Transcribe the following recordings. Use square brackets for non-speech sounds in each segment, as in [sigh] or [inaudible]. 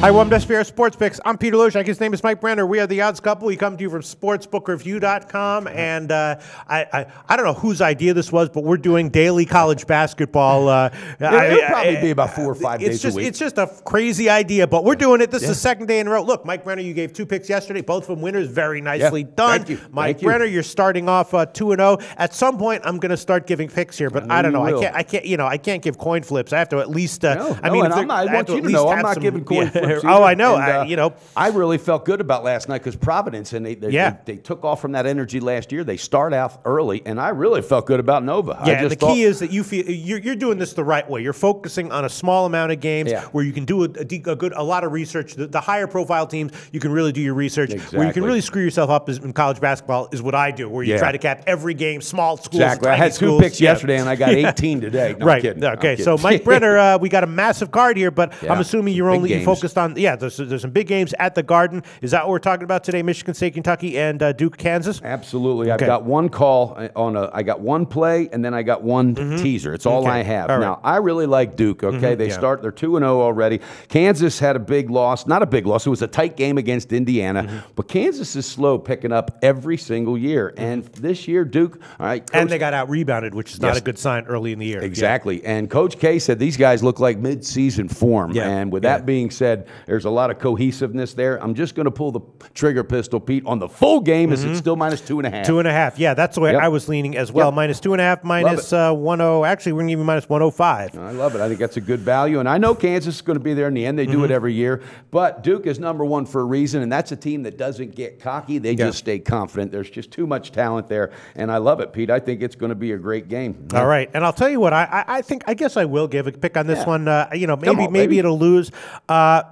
Hi, welcome to SBR Sports Picks. I'm Peter Loshak. His name is Mike Brenner. We are the odds couple. We come to you from sportsbookreview.com. And uh, I, I, I don't know whose idea this was, but we're doing daily college basketball. Uh, [laughs] It'll probably be about four or five it's days just, a week. It's just a crazy idea, but we're doing it. This is the second day in a row. Look, Mike Brenner, you gave two picks yesterday, both of them winners. Very nicely Yeah, done. thank you. Mike Thank you. Brenner, you're starting off uh, two and zero. At some point, I'm going to start giving picks here, but I don't you know. I can't. I can't. You know, I can't give coin flips. I have to at least. Uh, No, I no, mean, and I'm not, I I want you to know I'm not giving coin [laughs] yeah. Oh. I know. And, I, uh, you know. I really felt good about last night because Providence and they they, Yeah. they they took off from that energy last year. They start out early, and I really felt good about Nova. Yeah, the thought, key is that you feel you're, you're doing this the right way. You're focusing on a small amount of games Yeah. where you can do a, a good a lot of research. The, the higher profile teams, you can really do your research. Exactly. Where you can really screw yourself up is in college basketball is what I do, where you Yeah. try to cap every game, small schools. exactly. I had two schools. picks yesterday, and I got [laughs] 18 today. No, right. Okay. So Mike Brenner, [laughs] uh, we got a massive card here, but I'm assuming you're big only you focused on yeah. There's, there's some big games at the Garden. Is that what we're talking about today? Michigan State, Kentucky, and uh, Duke, Kansas. Absolutely. Okay. I've got one call uh, on a. I got one play, and then I got one teaser. It's all Mm-hmm. Okay. I have All right. now. I really like Duke. Okay, they yeah. start. They're two and zero already. Kansas had a big loss. Not a big loss. It was a tight game against Indiana. Mm-hmm. But Kansas is slow picking up every single year. And this year, Duke. All right, And they got out rebounded, which is not Yes. a good sign early in the year. Yeah. Exactly. And Coach K said these guys look like mid-season form. Yeah. And with Yeah. that being said, there's a lot of cohesiveness there. I'm just going to pull the trigger pistol, Pete, on the full game. Is it still minus two and a half? Mm-hmm. Two and a half. Yeah, that's the way Yep. I was leaning as well. Yep. Minus two and a half, minus uh, one oh. Actually, we're gonna give you minus one oh five. I love it. I think that's a good value. And I know Kansas is going to be there in the end. They do Mm-hmm. it every year. But Duke is number one for a reason. And that's a team that doesn't get cocky. They Yeah. just stay confident. There's just too much talent there. And I love it, Pete. I think it's going to be a great game. All right, and I'll tell you what. I, I, I think I guess I will give a pick on this Yeah. one. Uh, you know, maybe on, maybe it'll lose. Uh,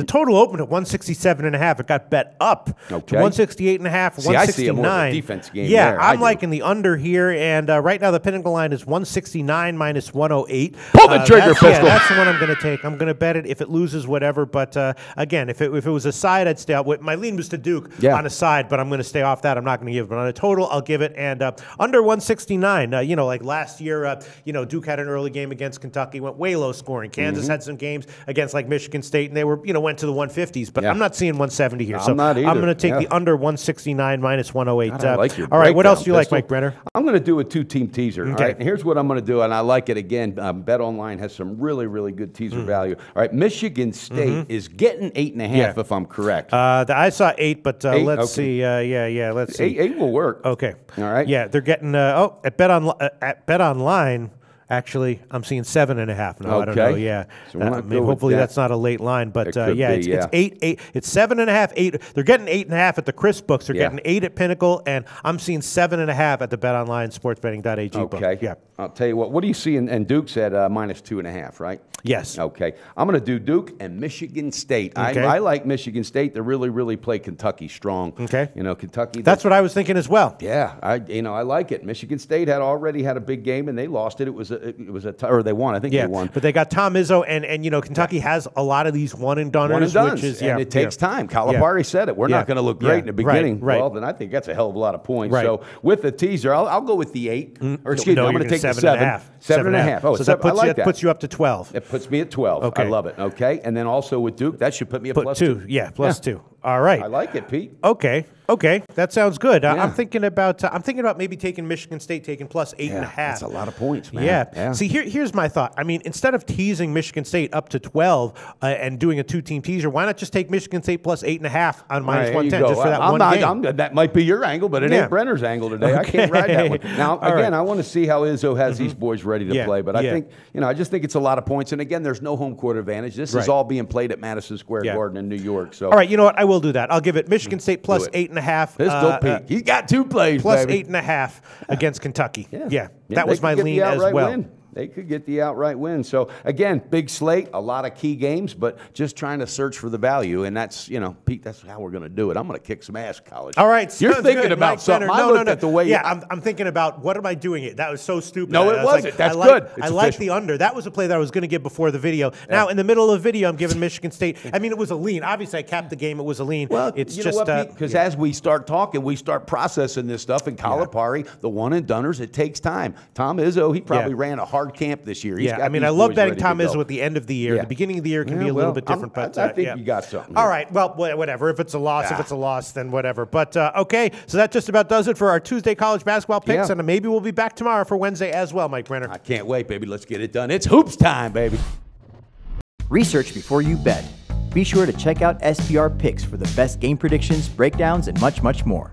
the total opened at 167 and a half. It got bet up to 168 and a half, See, I see a 169. more defense game Yeah, there. I'm liking the under here, and uh, right now the pinnacle line is 169 minus 108. Pull the Uh, trigger, that's, yeah, that's the one I'm going to take. I'm going to bet it. If it loses, whatever. But uh, again, if it, if it was a side, I'd stay out. with- My lean was to Duke Yeah. on a side, but I'm going to stay off that. I'm not going to give it. But on a total, I'll give it. And uh, under 169, uh, you know, like last year, uh, you know, Duke had an early game against Kentucky, went way low scoring. Kansas Mm-hmm. had some games against like Michigan State, and they were, you know, went to the 150s. But Yeah. I'm not seeing 170 here. I'm so not I'm going to take Yeah. the under 169 minus 108. God, I Uh, like all right, what else do you like, Mike Brenner? I'm going to do a two-team teaser. Okay. All right, and here's what I'm going to do, and I like it again. Um, Bet Online has some really, really good teaser Mm. value. All right, Michigan State is getting eight and a half. Yeah. if I'm correct. Uh, the, I saw eight, but uh, Eight? let's Okay. see. Uh, yeah, yeah, let's see. eight, eight will work. Okay. All right. Yeah, they're getting. Uh, oh, at bet on uh, at bet online. Actually, I'm seeing seven and a half. No, I don't know. Okay. Yeah, So Uh, hopefully that. that's not a late line, but uh, yeah, be, it's, yeah. it's eight, eight. It's seven and a half, eight. They're getting eight and a half at the Chris books. They're Yeah. getting eight at Pinnacle, and I'm seeing seven and a half at the Bet Online Sportsbetting.ag book. Okay. Yeah. I'll tell you what. What do you see? in and Duke said uh, minus two and a half, right? Yes. Okay. I'm going to do Duke and Michigan State. Okay. I, I like Michigan State They really, really play Kentucky strong. Okay. You know, Kentucky. That's what I was thinking as well. Yeah, I you know I like it. Michigan State had already had a big game and they lost it. It was a it was a t- or they won. I think Yeah, they won. but they got Tom Izzo, and and you know Kentucky has a lot of these one and doneers, One and done, and yeah, it takes yeah. time. Calipari said it. We're Yeah. not going to look Yeah. great in the beginning. right. Well, then I think that's a hell of a lot of points. Right. So with the teaser, I'll, I'll go with the eight. Mm-hmm. Or excuse no, me, I'm going to take the seven and a seven. half. Seven and a half. Oh, so seven- that puts I like you that. puts you up to twelve. It puts me at twelve. Okay. I love it. Okay, and then also with Duke, that should put me at plus two, Yeah. two. All right. I like it, Pete. Okay, okay, that sounds good. Yeah. I'm thinking about uh, I'm thinking about maybe taking Michigan State, taking plus eight and a half. that's a lot of points, man. Yeah. Yeah. See, here, here's my thought. I mean, instead of teasing Michigan State up to 12 uh, and doing a two-team teaser, why not just take Michigan State plus eight and a half on minus right, 110 you just for that I'm one not, game? I'm- that might be your angle, but it Yeah. ain't Brenner's angle today. I can't ride that one. Now, [laughs] All again, right. I want to see how Izzo has these boys ready to Yeah, play, but I think, you know, I just think it's a lot of points. And again, there's no home court advantage. This Right. is all being played at Madison Square Yeah. Garden in New York. So, All right, you know what? I will do that. I'll give it Michigan State plus it. eight and a half. Pistol uh, Pete. uh, He's got two plays, plus eight and a half [sighs] against Kentucky. Yeah, they that was my lean as well. win. They could get the outright win. So again, big slate, a lot of key games, but just trying to search for the value, and that's you know, Pete. That's how we're going to do it. I'm going to kick some ass, college. All right, you're thinking good. about Mike something. Brenner. I No, looked no, no. at the way. Yeah, I'm, I'm thinking about what am I doing it? That was so stupid. No, it I was wasn't. Like, That's I like, good. It's I like the under. That was a play that I was going to give before the video. Now in the middle of the video, I'm giving Michigan State. I mean, it was a lean. Obviously, I capped the game. It was a lean. Well, it's you just what, uh, because as we start talking, we start processing this stuff. And Calipari, the one and doners, it takes time. Tom Izzo, he probably Yeah. ran a hard hard camp this year. He's yeah, got I mean, I love betting Tom go. Izzo at the end of the year. Yeah. The beginning of the year can Yeah, be a little well, bit I'm- different, I- but I uh, think yeah. you got something All here. right, well, whatever. If it's a loss, if it's a loss, then whatever. But uh, okay, so that just about does it for our Tuesday college basketball picks, Yeah. and maybe we'll be back tomorrow for Wednesday as well, Mike Brenner. I can't wait, baby. Let's get it done. It's hoops time, baby. Research before you bet. Be sure to check out SBR Picks for the best game predictions, breakdowns, and much, much more.